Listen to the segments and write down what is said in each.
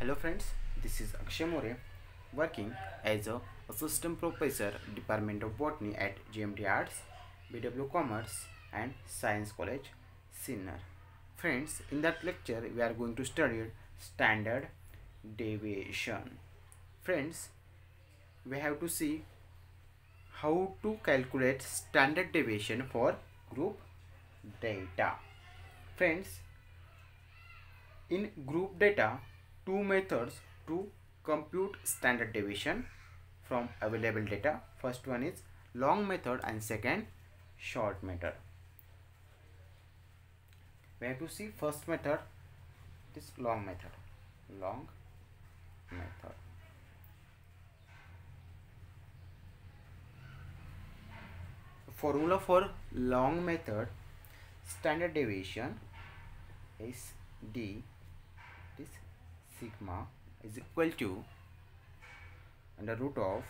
Hello friends, this is Akshay More working as a assistant professor Department of Botany at GMD Arts, BW Commerce and Science College, Sinnar. Friends, in that lecture we are going to study standard deviation. Friends, we have to see how to calculate standard deviation for group data. Friends, in group data, two methods to compute standard deviation from available data. First one is long method and second short method. We have to see first method this long method. Long method. Formula for long method standard deviation is d sigma is equal to under root of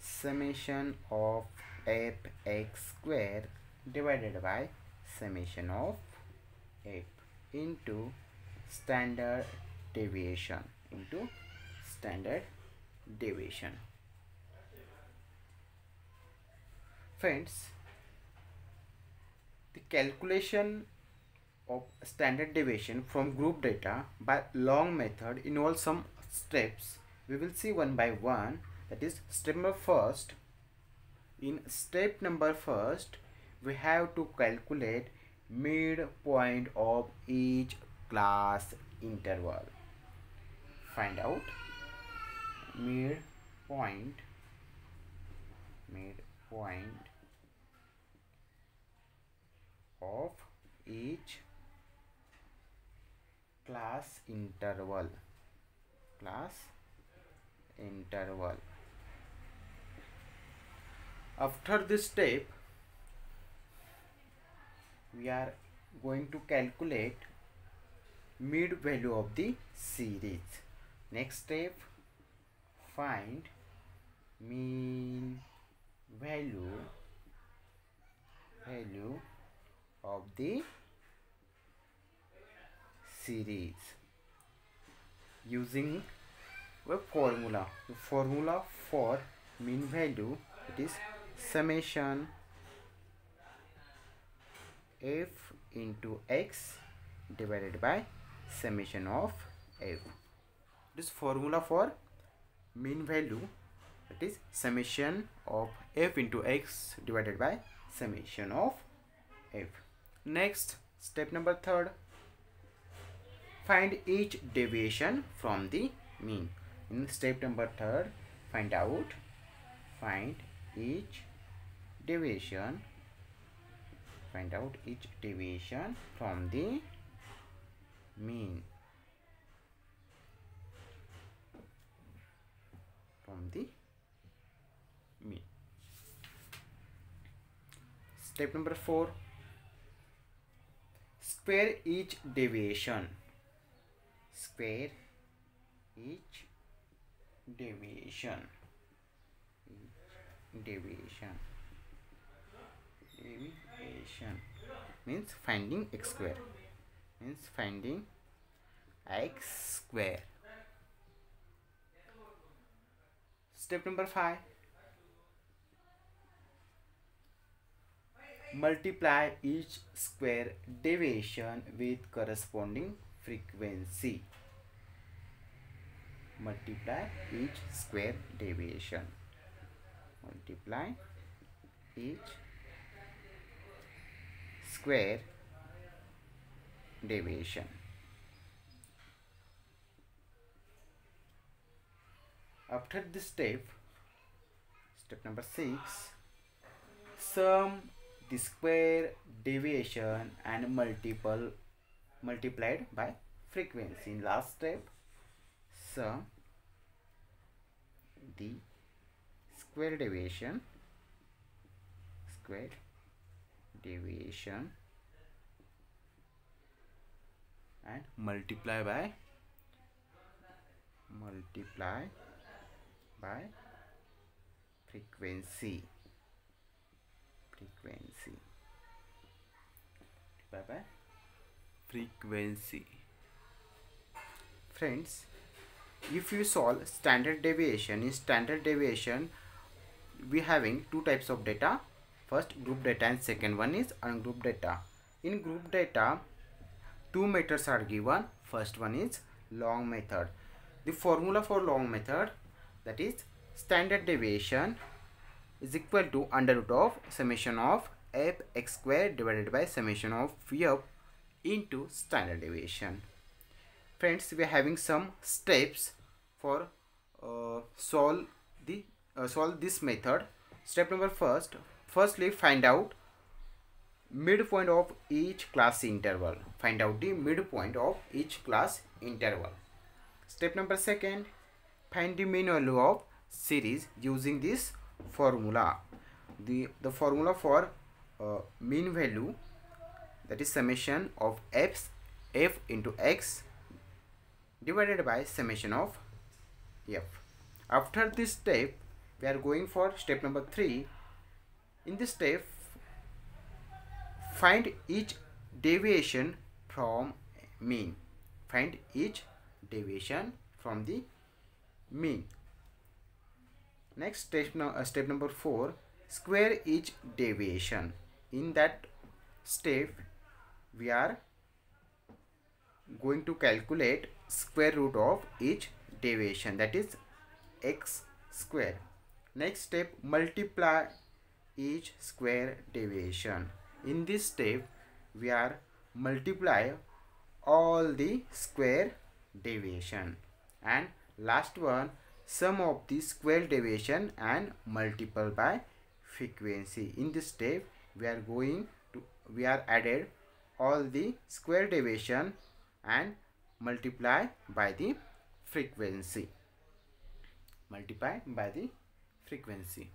summation of f x square divided by summation of f into standard deviation into standard deviation. Friends the calculation of standard deviation from group data by long method involves some steps. We will see one by one. That is step number first. In step number first we have to calculate midpoint of each class interval. Find out. Midpoint midpoint of each class interval class interval. After this step we are going to calculate mid value of the series. Next step find mean value value of the series using a formula. The formula for mean value it is summation f into x divided by summation of f. This formula for mean value it is summation of f into x divided by summation of f. Next step number third find each deviation from the mean. In step number third find out find each deviation find out each deviation from the mean. From the mean. Step number 4 square each deviation square each deviation. Each deviation. Deviation. Means finding x square. Means finding x square. Step number 5 multiply each square deviation with corresponding frequency multiply each square deviation. Multiply each square deviation. After this step step number 6 sum the square deviation and multiple multiplied by frequency in last step so the square deviation square deviation and multiply by multiply by frequency frequency bye bye frequency friends if you solve standard deviation in standard deviation we having two types of data. First group data and second one is ungrouped data. In group data two methods are given. First one is long method. The formula for long method that is standard deviation is equal to under root of summation of f x square divided by summation of v f into standard deviation friends we are having some steps for uh, solve the uh, solve this method. Step number first firstly find out midpoint of each class interval. Find out the midpoint of each class interval. Step number second find the mean value of series using this formula. The the formula for uh, mean value that is summation of f f into x divided by summation of f. After this step we are going for step number 3 in this step find each deviation from mean. Find each deviation from the mean. Next step, no, uh, step number 4 square each deviation. In that step we are going to calculate square root of each deviation. That is x square. Next step multiply each square deviation. In this step we are multiply all the square deviation. And last one sum of the square deviation and multiple by frequency. In this step we are going to we are added all the square deviation and multiply by the frequency. Multiply by the frequency.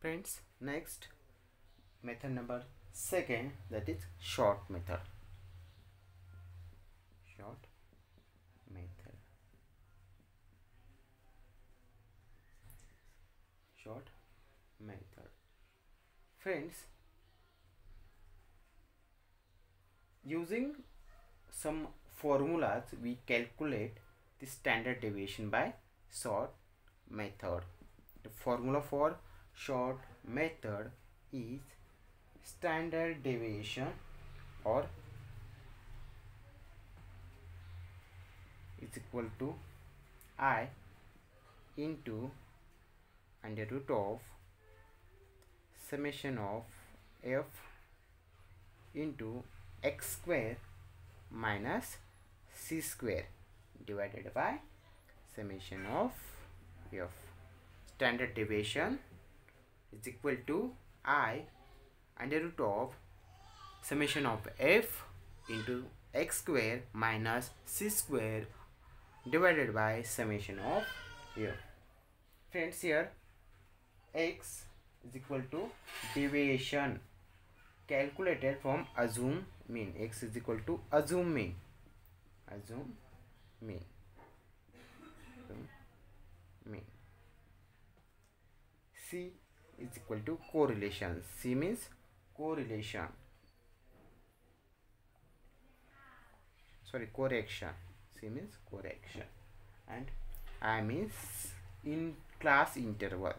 Friends next method number second that is short method. Short method. Short method. Friends using some formulas we calculate the standard deviation by short method. The formula for short method is standard deviation or is equal to i into under root of summation of f into x square minus c square divided by summation of f standard deviation is equal to i under root of summation of f into x square minus c square divided by summation of here. Friends here x is equal to deviation calculated from assume mean x is equal to assume mean. Assume mean. Mean. C is equal to correlation. C means correlation. Sorry correction. C means correction. And i means in class interval.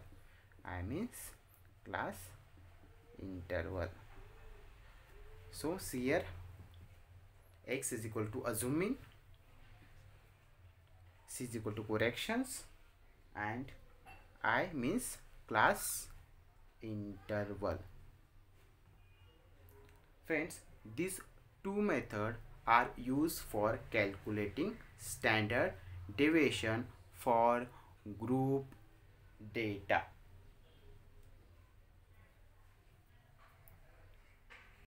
I means class interval so here x is equal to assuming c is equal to corrections and i means class interval. Friends these two methods are used for calculating standard deviation for group data